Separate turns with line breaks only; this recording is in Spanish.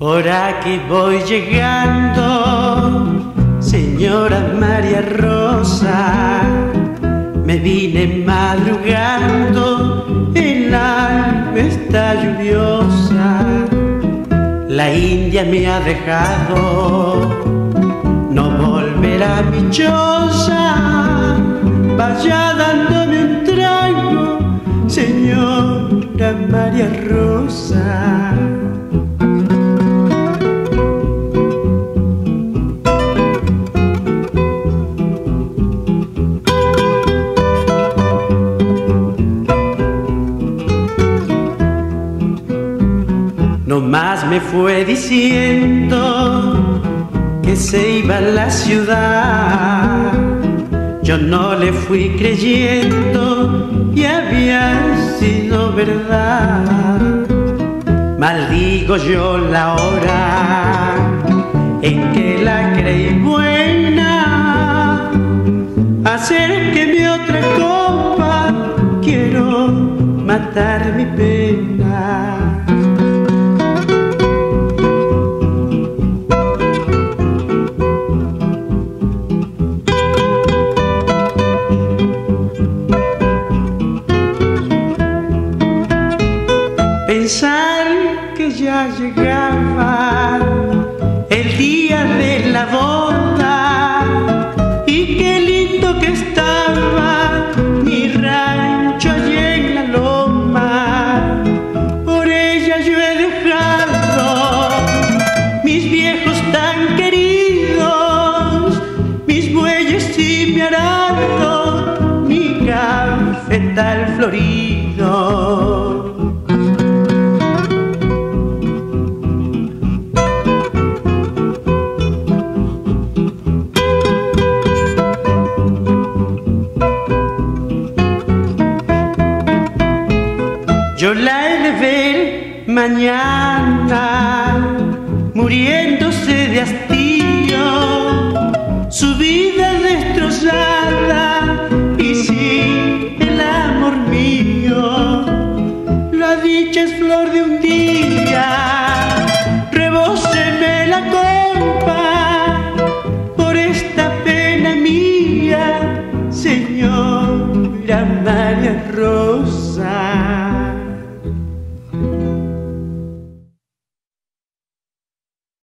Por aquí voy llegando, señora María Rosa. Me vine madrugando, el alma está lluviosa. La India me ha dejado, no volverá mi. Vaya dándome un trago, señora María Rosa. No más me fue diciendo que se iba a la ciudad. Yo no le fui creyendo y había sido verdad. Maldigo yo la hora en que la creí buena. Acérqueme otra copa, quiero matar mi pena. Pensar que ya llegaba el día de la boda y qué lindo que estaba mi rancho allí en la loma. Por ella yo he dejado mis viejos tan queridos, mis bueyes y mi arado, mi cafetal florido. Yo la ver mañana, muriéndose de hastío, su vida destrozada y sí, el amor mío. La dicha es flor de un día, rebóseme la copa por esta pena mía, señora María Rosa.